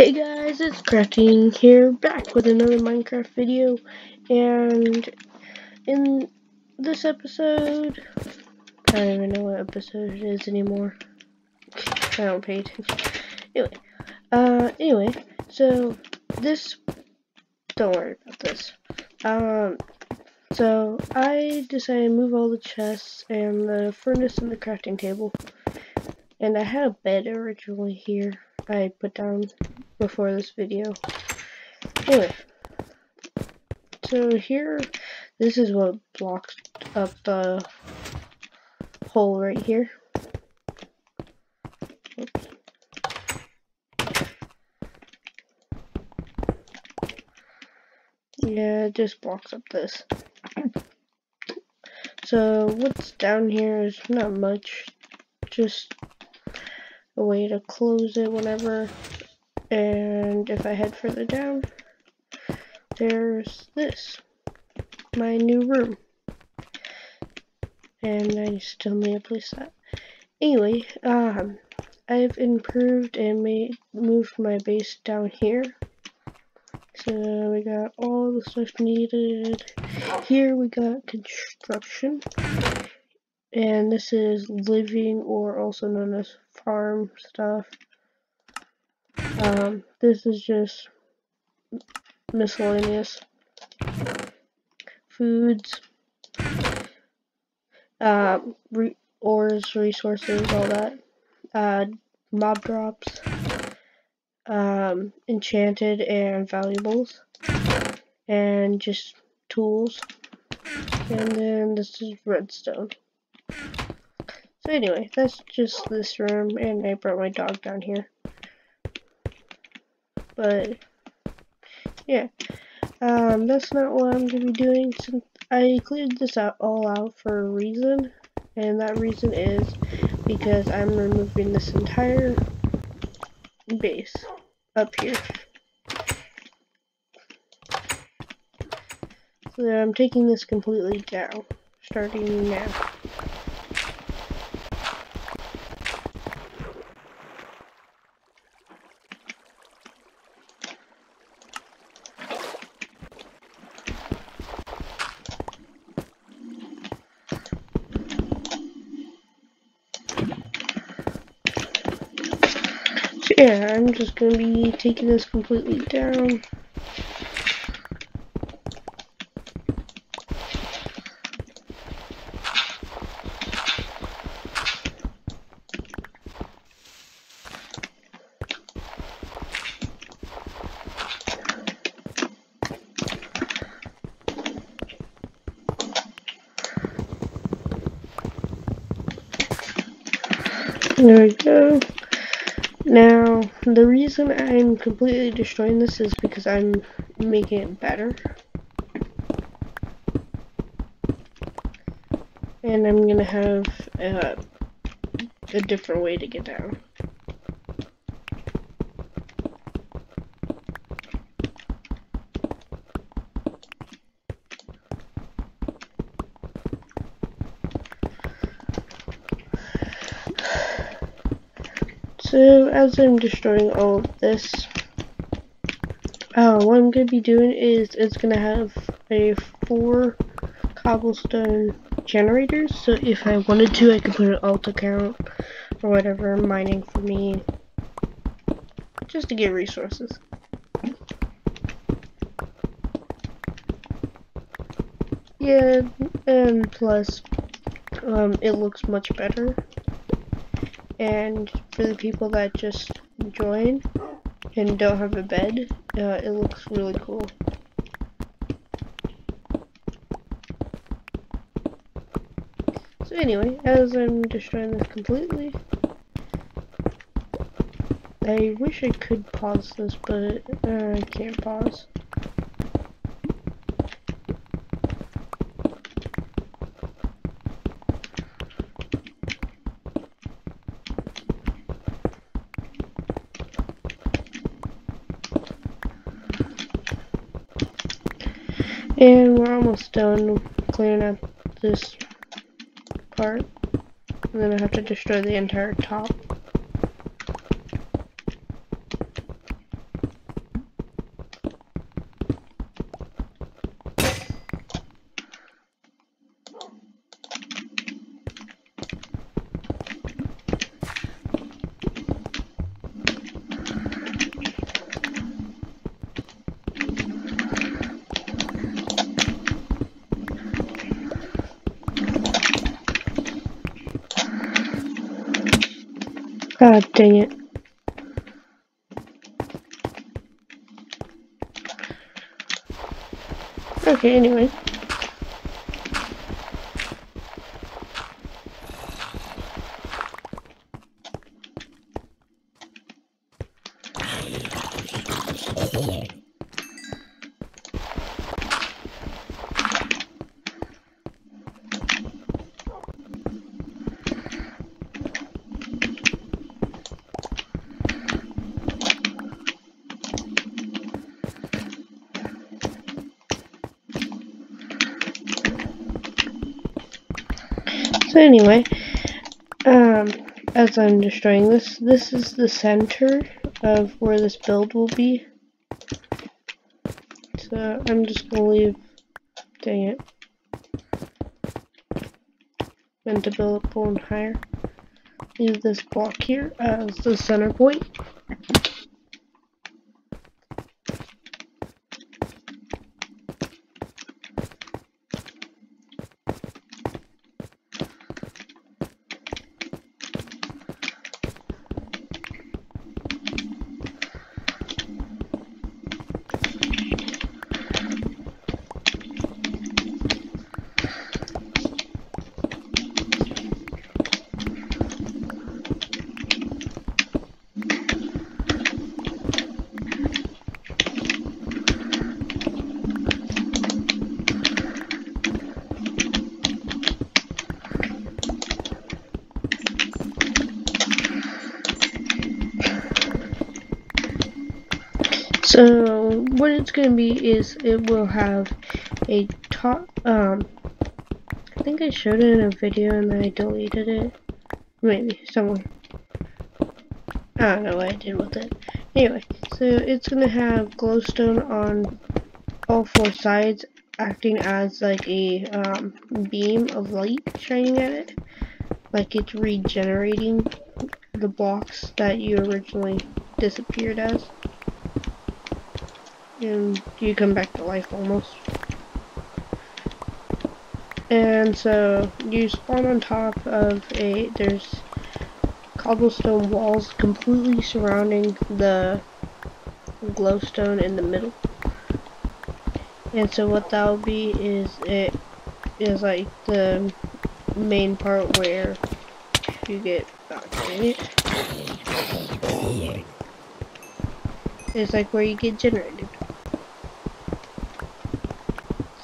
Hey guys, it's Crafting here, back with another Minecraft video, and in this episode, I don't even know what episode it is anymore, I don't pay attention, anyway, uh, anyway, so, this, don't worry about this, um, so, I decided to move all the chests and the furnace and the crafting table, and I had a bed originally here, I put down before this video. Anyway, so here, this is what blocks up the hole right here. Oops. Yeah, it just blocks up this. So what's down here is not much, just a way to close it whenever and if I head further down, there's this, my new room. And I still need to place that. Anyway, um, I've improved and made moved my base down here. So we got all the stuff needed. Here we got construction. And this is living or also known as farm stuff. Um, this is just miscellaneous foods, uh, re ores, resources, all that, uh, mob drops, um, enchanted and valuables, and just tools, and then this is redstone. So anyway, that's just this room, and I brought my dog down here but yeah. Um, that's not what I'm gonna be doing since I cleared this out all out for a reason and that reason is because I'm removing this entire base up here. So I'm taking this completely down starting now just gonna be taking this completely down. There we go. Now, the reason I'm completely destroying this is because I'm making it better. And I'm gonna have uh, a different way to get down. So as I'm destroying all of this, uh, what I'm going to be doing is it's going to have a four cobblestone generators. So if I wanted to, I could put an alt account or whatever mining for me just to get resources. Yeah, and plus, um, it looks much better and for the people that just join and don't have a bed, uh, it looks really cool. So anyway, as I'm destroying this completely, I wish I could pause this, but uh, I can't pause. And we're almost done clearing up this part. And then I have to destroy the entire top. God dang it. Okay, anyway. So anyway, um, as I'm destroying this, this is the center of where this build will be. So I'm just gonna leave, dang it, and to build one higher. Leave this block here as the center point. So what it's gonna be is it will have a top um I think I showed it in a video and then I deleted it. Maybe somewhere. I don't know what I did with it. Anyway, so it's gonna have glowstone on all four sides acting as like a um, beam of light shining at it. Like it's regenerating the blocks that you originally disappeared as and you come back to life almost. And so you spawn on top of a, there's cobblestone walls completely surrounding the glowstone in the middle. And so what that'll be is it is like the main part where you get back it. It's like where you get generated.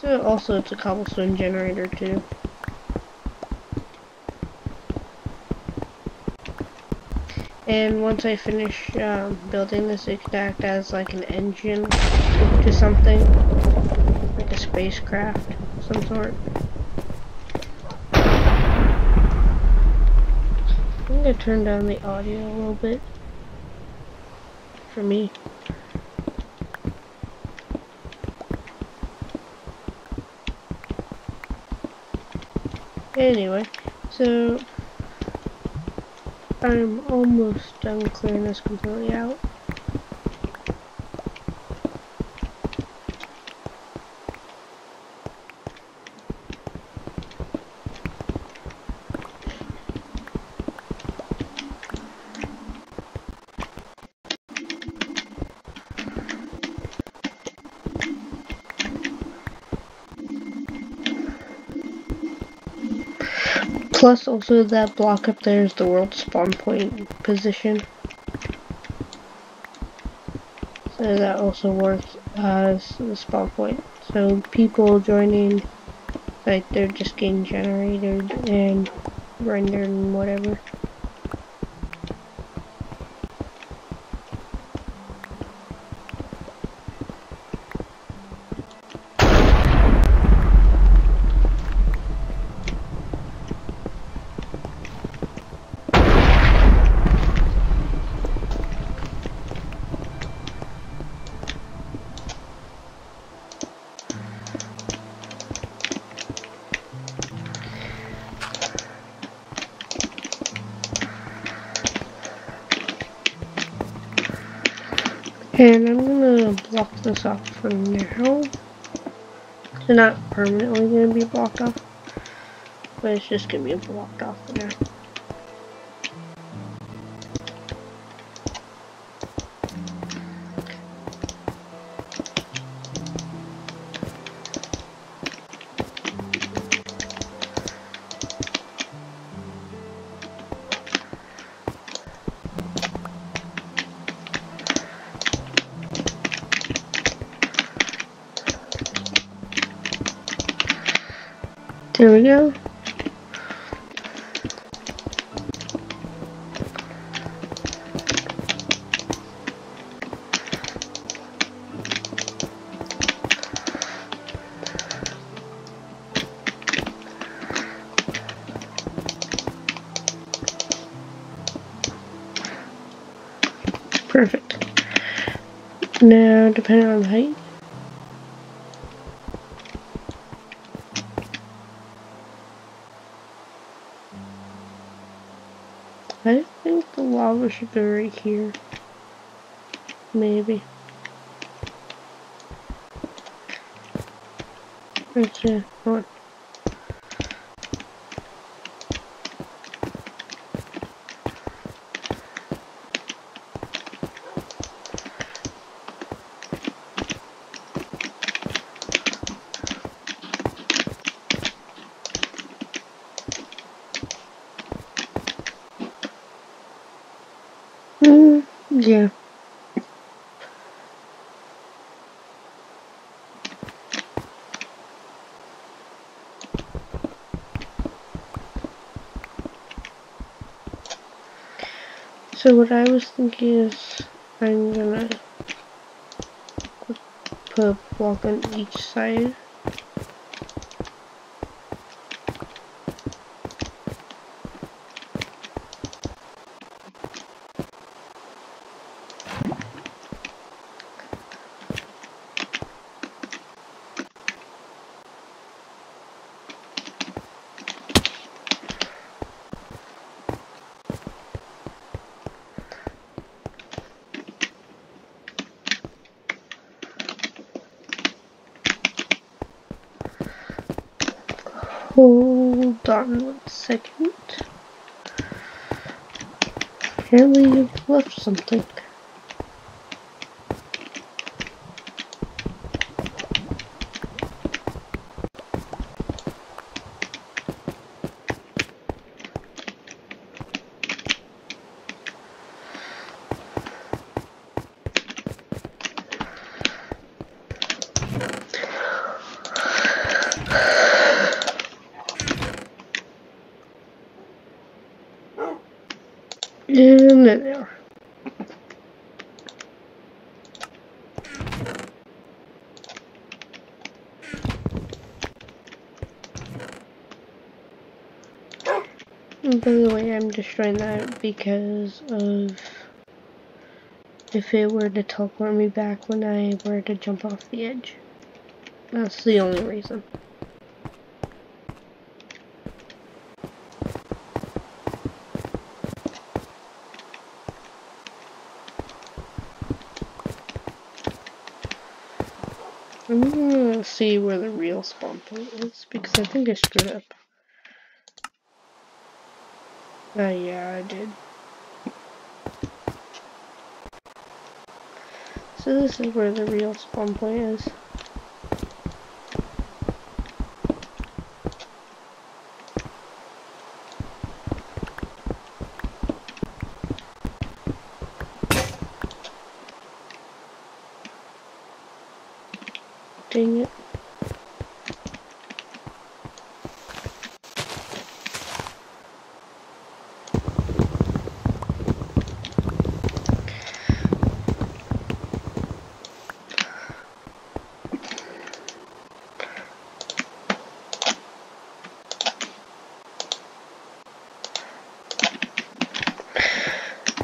So also it's a cobblestone generator too. And once I finish um, building this, it can act as like an engine to something, like a spacecraft some sort. I'm gonna turn down the audio a little bit for me. Anyway, so I'm almost done clearing this completely out. Plus, also that block up there is the world spawn point position. So that also works as the spawn point. So people joining, like they're just getting generated and rendered and whatever. And I'm gonna block this off for now. It's not permanently gonna be blocked off, but it's just gonna be blocked off for now. There we go. Perfect. Now, depending on the height, lava should go right here. Maybe. Actually, hold on. Mm, yeah. So what I was thinking is I'm gonna put a block on each side. Hold on one second. Apparently left something. Mm, and there by the way, I'm destroying that because of if it were to teleport me back when I were to jump off the edge. That's the only reason. I'm gonna see where the real spawn point is because I think I screwed up. Uh, yeah, I did. So this is where the real spawn point is. Dang it.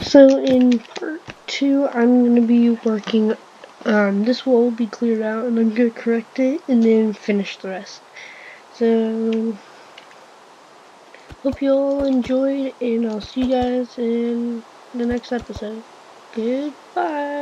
So in part two, I'm going to be working um, this wall will be cleared out and I'm going to correct it and then finish the rest. So, hope you all enjoyed and I'll see you guys in the next episode. Goodbye.